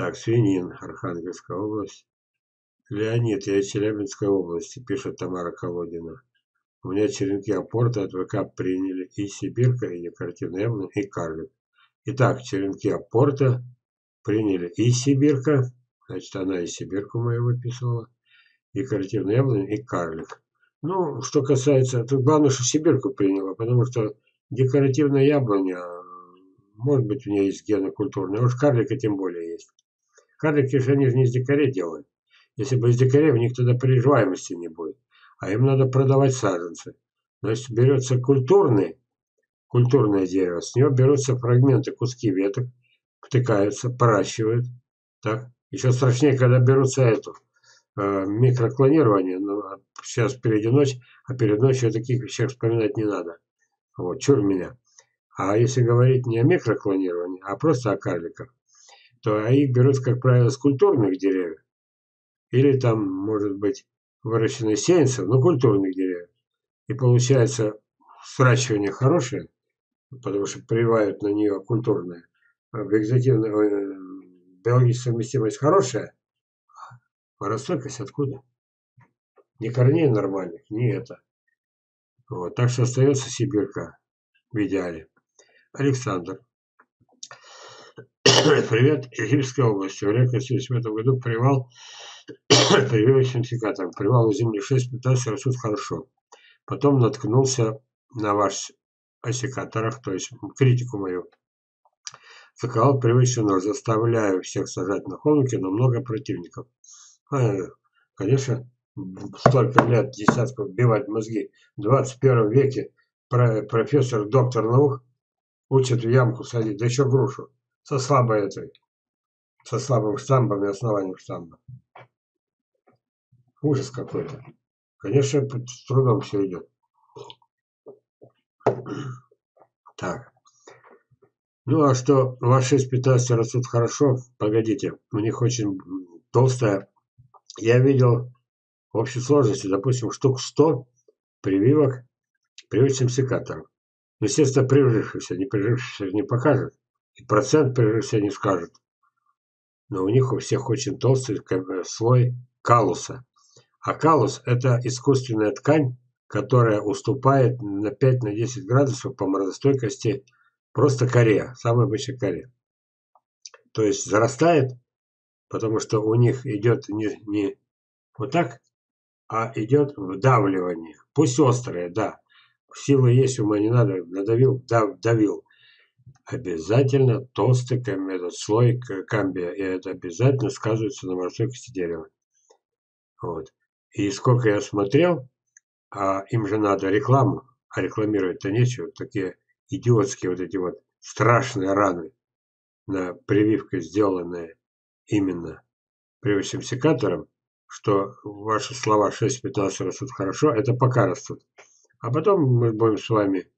Так, Свинин, Архангельская область. Леонид, я из Челябинской области, пишет Тамара Колодина. У меня черенки апорта от ВК приняли и сибирка, и декоративный яблонь, и карлик. Итак, черенки апорта приняли и сибирка, значит, она и сибирку мою выписывала, декоративный яблонь и карлик. Ну, что касается, тут главное, что сибирку приняла, потому что декоративная яблоня, может быть, у нее есть гены культурные, а уж карлика тем более есть. Карлики же они же не из дикарей делают. Если бы из дикарей, у них тогда приживаемости не будет а им надо продавать саженцы. Значит, берется культурный, культурное дерево, с него берутся фрагменты, куски веток, втыкаются, поращивают. Так? Еще страшнее, когда берутся эту э, микроклонирование. Ну, а сейчас впереди ночь, а перед ночью о таких вещах вспоминать не надо. Вот, чур меня. А если говорить не о микроклонировании, а просто о карликах, то их берут, как правило, с культурных деревьев. Или там, может быть, выращенных сеянцев, но культурных деревьев. И получается сращивание хорошее, потому что прививают на нее культурное. А вегетативная э, биологическая совместимость хорошая, а расстойкость откуда? Не корней нормальных, не это. Вот, так что остается сибирка в идеале. Александр. Привет, Египетская область. В Рекорсе в году привал прививочным секатором. Привал у земли 6 пытался растут хорошо. Потом наткнулся на ваш о секаторах, то есть критику мою. Заковал привычный нож. Заставляю всех сажать на холмике, но много противников. А, конечно, столько лет, десятков бивать мозги. В 21 веке профессор, доктор наук учит в ямку садить, да еще грушу. Со слабой этой, со слабым штамбом и основанием штамба. Ужас какой-то. Конечно, с трудом все идет. Так. Ну, а что ваши из растут хорошо? Погодите, у них очень толстая. Я видел в общей сложности, допустим, штук 100 прививок привычным секатором. Естественно, прижившихся, не прижившихся не покажет. И процент прижившихся не скажет. Но у них у всех очень толстый слой калуса. А калус – это искусственная ткань, которая уступает на 5-10 градусов по морозостойкости просто коре, самой обычной коре. То есть зарастает, потому что у них идет не, не вот так, а идет вдавливание. Пусть острое, да. Силы есть, ума не надо. Надавил, дав, давил. Обязательно толстый этот слой камбия. И это обязательно сказывается на морозостойкости дерева. Вот. И сколько я смотрел, а им же надо рекламу, а рекламировать-то нечего. Такие идиотские вот эти вот страшные раны на прививкой, сделанные именно привычным секатором, что ваши слова 6-15 растут хорошо, это пока растут. А потом мы будем с вами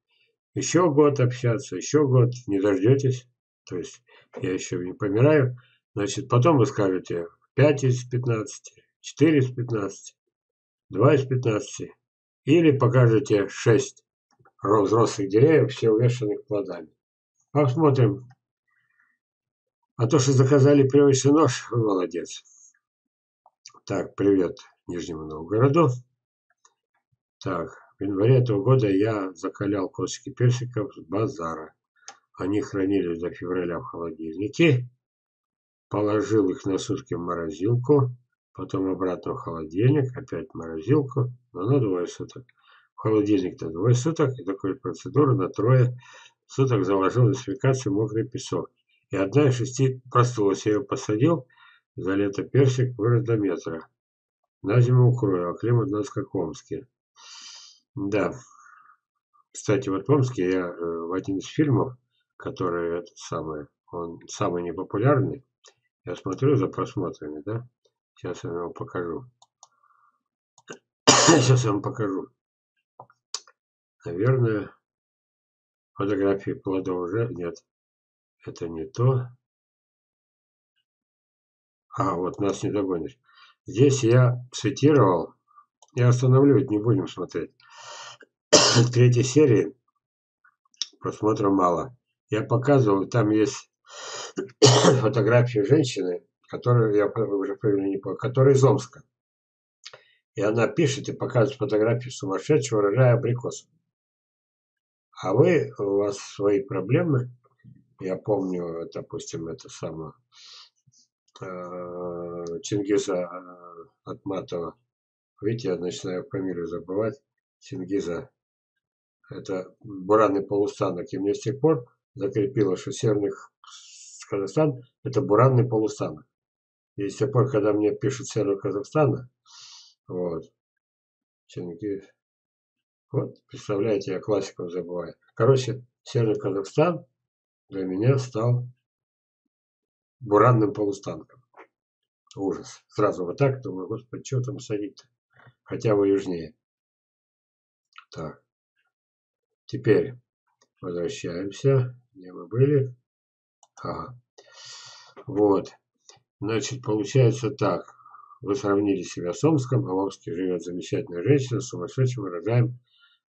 еще год общаться, еще год, не дождетесь. То есть я еще не помираю. Значит, потом вы скажете 5 из 15, 4 из 15. 2 из 15. Или покажете 6 взрослых деревьев, все увешанных плодами. Посмотрим. А то, что заказали привычный нож, вы молодец. Так, привет Нижнему Новгороду. Так, в январе этого года я закалял косточки персиков с базара. Они хранились до февраля в холодильнике. Положил их на сутки в морозилку потом обратно в холодильник, опять в морозилку, но на двое суток. В холодильник на двое суток, и такой процедуры на трое суток заложил дезинфекцию мокрый песок. И одна из шести простулась, я ее посадил, за лето персик вырос до метра. На зиму укрою, а климат у нас как в Омске. Да. Кстати, вот Омске я э, в один из фильмов, который этот самый, он самый непопулярный, я смотрю за просмотрами, да, Сейчас я вам покажу. Сейчас я вам покажу. Наверное, фотографии плодов уже нет. Это не то. А, вот нас не догонишь. Здесь я цитировал. Я остановлю, не будем смотреть. Третьей серии просмотра мало. Я показывал, там есть фотографии женщины которая, я уже фамилию не помню, которая из Омска. И она пишет и показывает фотографии сумасшедшего урожая абрикосов. А вы, у вас свои проблемы. Я помню, допустим, это самое э, Чингиза э, Атматова. Видите, я начинаю фамилию забывать. Чингиза. Это буранный полустанок. И мне с тех пор закрепило, что Северный Казахстан – это буранный полустанок. И с тех пор, когда мне пишут Северного Казахстана, вот, Чингиз, вот, представляете, я классиков забываю. Короче, Северный Казахстан для меня стал буранным полустанком. Ужас. Сразу вот так думаю, господи, что там садить-то? Хотя бы южнее. Так. Теперь возвращаемся. Где мы были? Ага. Вот. Значит, получается так. Вы сравнили себя с Омском, а в Омске живет замечательная женщина с сумасшедшим урожаем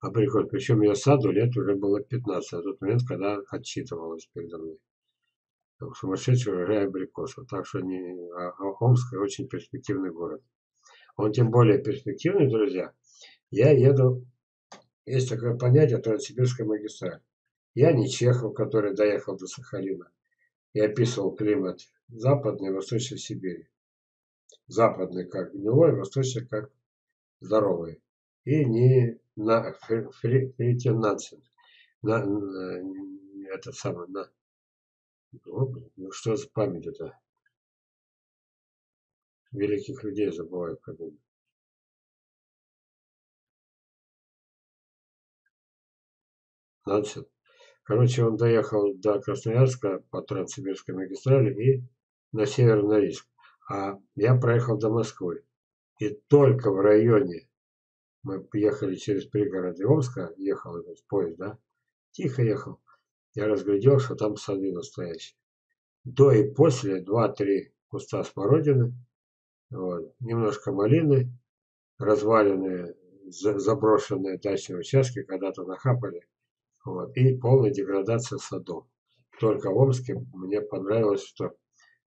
априкот. Причем ее саду лет уже было 15, на тот момент, когда отчитывалась передо мной. Сумасшедший урожай абрикосов. Так что не, а, а Омск очень перспективный город. Он тем более перспективный, друзья. Я еду, есть такое понятие, Транссибирская магистраль. Я не Чехов, который доехал до Сахалина и описывал климат западной и восточной Сибири. Западный как гнилой, восточный как здоровый. И не на Фритин Нансен. На, на, это самое, на, ну что за память это? Великих людей забываю фамилию. Нансен. Короче, он доехал до Красноярска по Транссибирской магистрали и на север Норильск. А я проехал до Москвы. И только в районе, мы ехали через пригороды Омска, ехал этот поезд, да, тихо ехал. Я разглядел, что там сады настоящие. До и после два-три куста смородины, вот, немножко малины, разваленные, заброшенные дачные участки, когда-то нахапали вот, и полная деградация садов. Только в Омске мне понравилось, что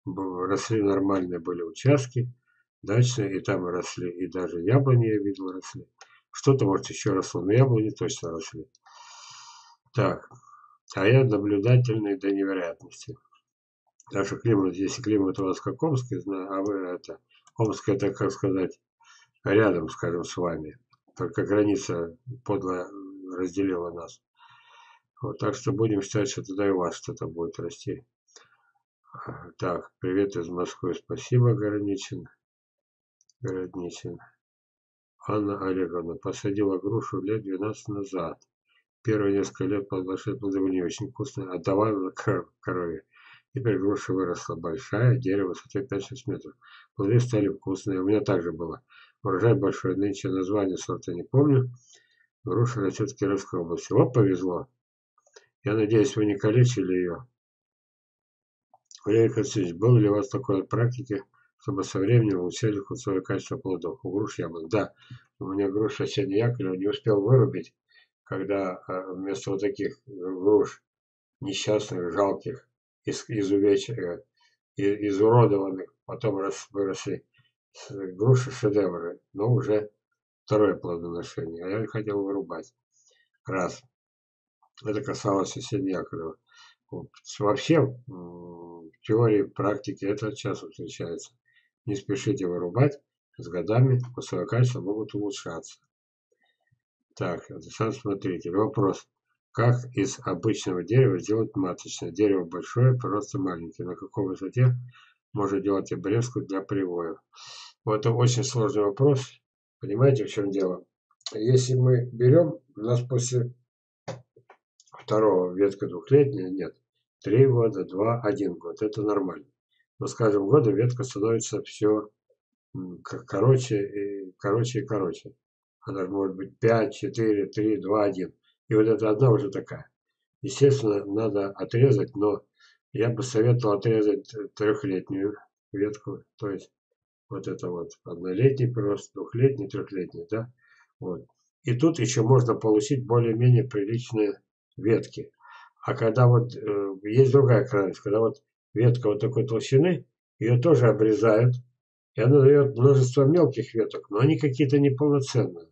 росли нормальные были участки, дачные, и там росли, и даже яблони я видел росли. Что-то, может, еще росло, но яблони точно росли. Так, а я наблюдательный до невероятности. Что климат, если климат у вас как Омский, а вы это, Омск это, как сказать, рядом, скажем, с вами. Только граница подло разделила нас. Вот, так что будем считать, что тогда и у вас что-то будет расти. Так, привет из Москвы. Спасибо, Городничин. Городничин. Анна Олеговна посадила грушу лет 12 назад. Первые несколько лет плоды не очень вкусные, отдавала корове. Теперь груша выросла большая, дерево высотой 5-6 метров. Плоды стали вкусные. У меня также было. Урожай большой. Нынче название сорта не помню. Груша растет в Кировской области. Вот повезло. Я надеюсь, вы не калечили ее. Валерий Константинович, было ли у вас такое практике, чтобы со временем улучшали вкусовое качество плодов? У груш яблок? Да. У меня груша Сеня Яковлева не успел вырубить, когда а, вместо вот таких груш несчастных, жалких, из, изувеченных, изуродованных, потом раз, выросли груши шедевры, но уже второе плодоношение. А я хотел вырубать. Раз. Это касалось и Синьякова. Вообще, в теории, практике это часто встречается. Не спешите вырубать, с годами вкусовое качество могут улучшаться. Так, сам смотрите. Вопрос. Как из обычного дерева сделать маточное? Дерево большое, просто маленький. На какой высоте можно делать обрезку для привоев? Вот это очень сложный вопрос. Понимаете, в чем дело? Если мы берем, у нас после второго ветка двухлетняя, нет. Три года, два, один год. Это нормально. Но с каждым годом ветка становится все короче и короче и короче. Она может быть 5, 4, 3, 2, 1. И вот эта одна уже такая. Естественно, надо отрезать, но я бы советовал отрезать трехлетнюю ветку. То есть вот это вот однолетний прирост, двухлетний, трехлетний, да. Вот. И тут еще можно получить более-менее приличные ветки. А когда вот э, есть другая крайность, когда вот ветка вот такой толщины, ее тоже обрезают, и она дает множество мелких веток, но они какие-то неполноценные.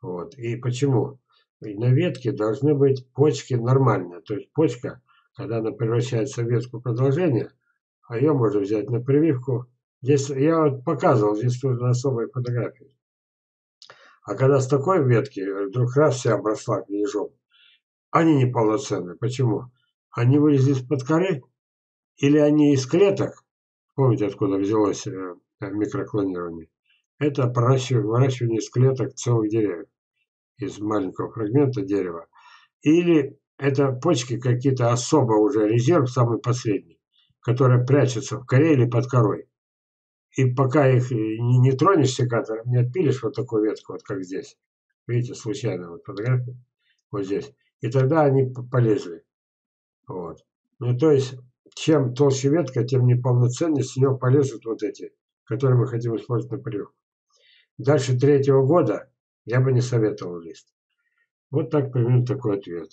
Вот. И почему? И на ветке должны быть почки нормальные. То есть почка, когда она превращается в ветку продолжения, а ее можно взять на прививку. Здесь я вот показывал, здесь нужно особые фотографии. А когда с такой ветки вдруг раз вся обросла гнежом, они неполноценные. Почему? Они вылезли из-под коры или они из клеток, помните, откуда взялось э, микроклонирование? Это выращивание, из клеток целых деревьев, из маленького фрагмента дерева. Или это почки какие-то особо уже резерв, самый последний, который прячется в коре или под корой. И пока их не, не тронешь секатором, не отпилишь вот такую ветку, вот как здесь. Видите, случайно вот фотография, вот здесь. И тогда они полезли. Вот. Ну, то есть, чем толще ветка, тем неполноценнее с нее полезут вот эти, которые мы хотим использовать на прививку. Дальше третьего года я бы не советовал лист. Вот так примерно такой ответ.